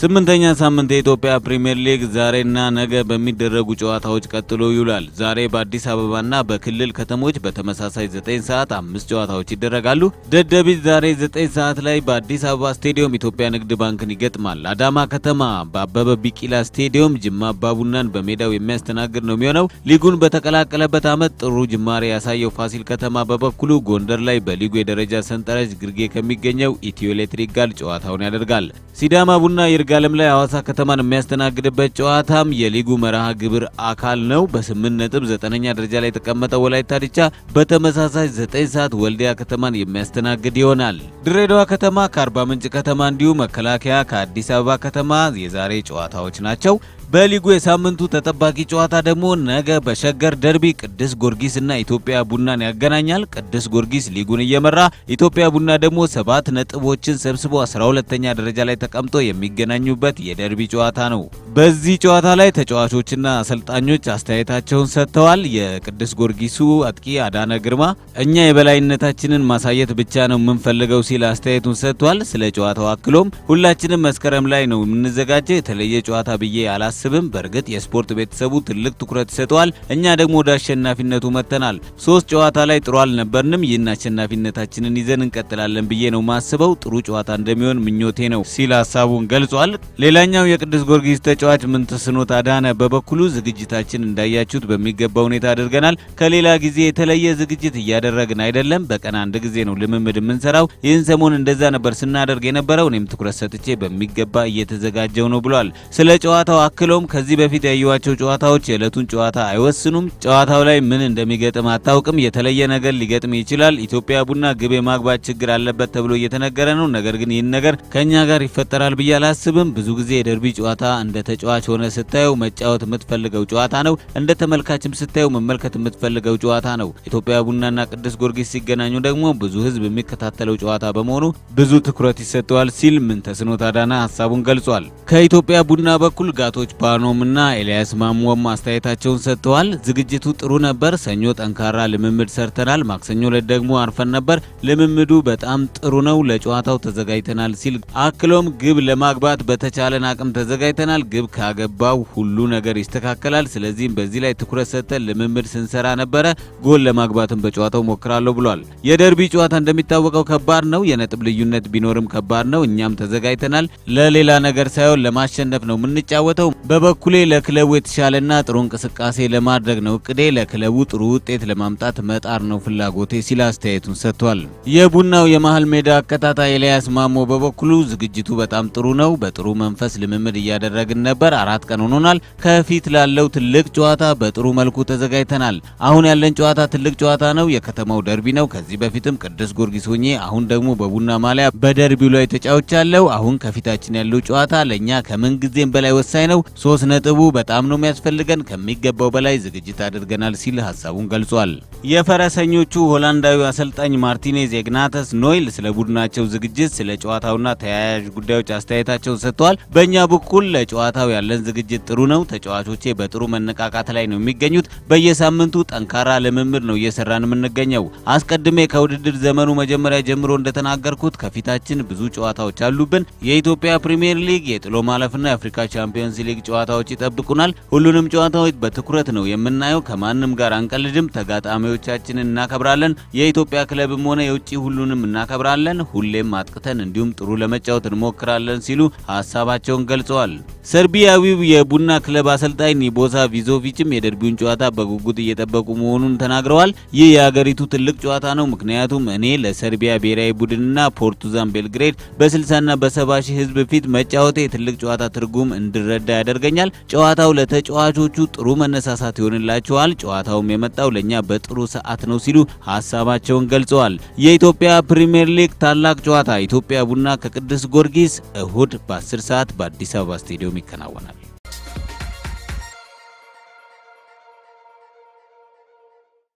ስምንተኛ ሳምንት የኢትዮጵያ ፕሪምየር ሊግ ዛሬና ነገ በሚደረጉ ጨዋታዎች ቀጥሎ ይውላል። ዛሬ በአዲስ አበባና በክልል ከተሞች በተመሳሳይ 9 ሰዓት አምስት ጨዋታዎች ይደረጋሉ። ደደቢት ዛሬ 9 ሰዓት ላይ በአዲስ አበባ ስቴዲየም ኢትዮጵያ ንግድ ባንክን ይገጥማል። አዳማ ከተማ በአበበ ቢቂላ ስቴዲየም ጅማ አባቡናን በሜዳው የሚያስተናግድ ነው የሚሆነው። ሊጉን በተቀላቀለበት ዓመት ጥሩ ጅማሬ ያሳየው ፋሲል ከተማ በበኩሉ ጎንደር ላይ በሊጉ የደረጃ ሰንጠረዥ ግርጌ ከሚገኘው ኢትዮ ኤሌክትሪክ ጋር ጨዋታውን ያደርጋል። ሲዳማ ቡና ይርጋለም ላይ ሐዋሳ ከተማን የሚያስተናግድበት ጨዋታም የሊጉ መርሃ ግብር አካል ነው። በስምንት ነጥብ ዘጠነኛ ደረጃ ላይ የተቀመጠው ወላይታ ዲቻ በተመሳሳይ ዘጠኝ ሰዓት ወልዲያ ከተማን የሚያስተናግድ ይሆናል። ድሬዳዋ ከተማ ከአርባ ምንጭ ከተማ እንዲሁም መከላከያ ከአዲስ አበባ ከተማ የዛሬ ጨዋታዎች ናቸው። በሊጉ የሳምንቱ ተጠባቂ ጨዋታ ደግሞ ነገ በሸገር ደርቢ ቅዱስ ጊዮርጊስ እና ኢትዮጵያ ቡናን ያገናኛል። ቅዱስ ጊዮርጊስ ሊጉን እየመራ ኢትዮጵያ ቡና ደግሞ ሰባት ነጥቦችን ሰብስቦ 12ተኛ ደረጃ ላይ ተቀምጦ የሚገናኙበት የደርቢ ጨዋታ ነው። በዚህ ጨዋታ ላይ ተጫዋቾችና አሰልጣኞች አስተያየታቸውን ሰጥተዋል። የቅዱስ ጊዮርጊሱ አጥቂ አዳነ ግርማ እኛ የበላይነታችንን ማሳየት ብቻ ነው የምንፈልገው ሲል አስተያየቱን ሰጥቷል። ስለ ጨዋታው አክሎም ሁላችንም መስከረም ላይ ነው የምንዘጋጀው የተለየ ጨዋታ ብዬ አላስ ስብም በእርግጥ የስፖርት ቤተሰቡ ትልቅ ትኩረት ይሰጠዋል። እኛ ደግሞ ወደ አሸናፊነቱ መጥተናል። ሶስት ጨዋታ ላይ ጥሩ አልነበርንም። ይህን አሸናፊነታችንን ይዘን እንቀጥላለን ብዬ ነው ማስበው። ጥሩ ጨዋታ እንደሚሆን ምኞቴ ነው ሲል ሀሳቡን ገልጿል። ሌላኛው የቅዱስ ጊዮርጊስ ተጫዋች ምንተስኖት አዳነ በበኩሉ ዝግጅታችን እንዳያችሁት በሚገባ ሁኔታ አድርገናል። ከሌላ ጊዜ የተለየ ዝግጅት እያደረግን አይደለም። በቀን አንድ ጊዜ ነው ልምምድ የምንሰራው። ይህን ሰሞን እንደዛ ነበር ስናደርግ የነበረው። እኔም ትኩረት ሰጥቼ በሚገባ እየተዘጋጀው ነው ብሏል። ስለ ጨዋታው አክሎም ከዚህ በፊት ያዩዋቸው ጨዋታዎች የዕለቱን ጨዋታ አይወስኑም። ጨዋታው ላይ ምን እንደሚገጥም አታውቅም። የተለየ ነገር ሊገጥም ይችላል። ኢትዮጵያ ቡና ግብ የማግባት ችግር አለበት ተብሎ እየተነገረ ነው። ነገር ግን ይህን ነገር ከእኛ ጋር ይፈጠራል ብዬ አላስብም። ብዙ ጊዜ የደርቢ ጨዋታ እንደ ተጫዋች ሆነ ስታየው መጫወት የምትፈልገው ጨዋታ ነው። እንደ ተመልካችም ስታየው መመልከት የምትፈልገው ጨዋታ ነው። ኢትዮጵያ ቡናና ቅዱስ ጊዮርጊስ ሲገናኙ ደግሞ ብዙ ሕዝብ የሚከታተለው ጨዋታ በመሆኑ ብዙ ትኩረት ይሰጠዋል ሲል ምንተስኖት አዳነ ሀሳቡን ገልጿል። ከኢትዮጵያ ቡና በኩል ጋቶች ፓኖም እና ኤልያስ ማሞም አስተያየታቸውን ሰጥተዋል። ዝግጅቱ ጥሩ ነበር። ሰኞ ጠንካራ ልምምድ ሰርተናል። ማክሰኞ ዕለት ደግሞ አርፈን ነበር። ልምምዱ በጣም ጥሩ ነው። ለጨዋታው ተዘጋጅተናል ሲል አክሎም ግብ ለማግባት በተቻለን አቅም ተዘጋጅተናል። ግብ ካገባው ሁሉ ነገር ይስተካከላል። ስለዚህም በዚህ ላይ ትኩረት ሰጥተን ልምምድ ስንሰራ ነበረ። ጎል ለማግባትም በጨዋታው ሞክራለሁ ብሏል። የደርቢ ጨዋታ እንደሚታወቀው ከባድ ነው። የነጥብ ልዩነት ቢኖርም ከባድ ነው። እኛም ተዘጋጅተናል። ለሌላ ነገር ሳይሆን ለማሸነፍ ነው የምንጫወተው። በበኩሌ ለክለቡ የተሻለና ጥሩ እንቅስቃሴ ለማድረግ ነው እቅዴ። ለክለቡ ጥሩ ውጤት ለማምጣት መጣር ነው ፍላጎቴ ሲል አስተያየቱን ሰጥቷል። የቡናው የመሃል ሜዳ አከታታይ ኤልያስ ማሞ በበኩሉ ዝግጅቱ በጣም ጥሩ ነው። በጥሩ መንፈስ ልምምድ እያደረግን ነበር። አራት ቀን ሆኖናል። ከፊት ላለው ትልቅ ጨዋታ በጥሩ መልኩ ተዘጋጅተናል። አሁን ያለን ጨዋታ ትልቅ ጨዋታ ነው። የከተማው ደርቢ ነው። ከዚህ በፊትም ቅዱስ ጊዮርጊስ ሆኜ አሁን ደግሞ በቡና ማሊያ በደርቢው ላይ ተጫውቻለሁ። አሁን ከፊታችን ያለው ጨዋታ ለእኛ ከምን ጊዜም በላይ ወሳኝ ነው። ሶስት ነጥቡ በጣም ነው የሚያስፈልገን። ከሚገባው በላይ ዝግጅት አድርገናል ሲል ሀሳቡን ገልጿል። የፈረሰኞቹ ሆላንዳዊ አሰልጣኝ ማርቲኔዝ ኢግናተስ ኖይል ስለ ቡድናቸው ዝግጅት፣ ስለ ጨዋታውና ተያያዥ ጉዳዮች አስተያየታቸውን ሰጥተዋል። በእኛ በኩል ለጨዋታው ያለን ዝግጅት ጥሩ ነው። ተጫዋቾቼ በጥሩ መነቃቃት ላይ ነው የሚገኙት። በየሳምንቱ ጠንካራ ልምምድ ነው እየሰራን የምንገኘው። አስቀድሜ ከውድድር ዘመኑ መጀመሪያ ጀምሮ እንደተናገርኩት ከፊታችን ብዙ ጨዋታዎች አሉብን። የኢትዮጵያ ፕሪምየር ሊግ፣ የጥሎ ማለፍና የአፍሪካ ቻምፒዮንስ ሊግ ጨዋታዎች ይጠብቁናል። ሁሉንም ጨዋታዎች በትኩረት ነው የምናየው። ከማንም ጋር አንቀልድም። ተጋጣሚዎቻችንን እናከብራለን። የኢትዮጵያ ክለብም ሆነ የውጭ ሁሉንም እናከብራለን። ሁሌም አጥቅተን እንዲሁም ጥሩ ለመጫወት እንሞክራለን ሲሉ ሀሳባቸውን ገልጸዋል። ሰርቢያዊው የቡና ክለብ አሰልጣኝ ኒቦሳ ቪዞቪችም የደርቢውን ጨዋታ በጉጉት እየጠበቁ መሆኑን ተናግረዋል። ይህ የሀገሪቱ ትልቅ ጨዋታ ነው፣ ምክንያቱም እኔ ለሰርቢያ ብሔራዊ ቡድንና ፖርቱዛን ቤልግሬድ በ60ና በ70 ሺህ ሕዝብ ፊት መጫወቴ የትልቅ ጨዋታ ትርጉም እንድረዳ ያደርገኛል። ጨዋታው ለተጫዋቾቹ ጥሩ መነሳሳት ይሆንላቸዋል። ጨዋታውም የመጣው ለእኛ በጥሩ ሰዓት ነው ሲሉ ሀሳባቸውን ገልጸዋል። የኢትዮጵያ ፕሪምየር ሊግ ታላቅ ጨዋታ ኢትዮጵያ ቡና ከቅዱስ ጊዮርጊስ እሁድ በ10 ሰዓት በአዲስ አበባ ስቴዲየም ይከናወናል።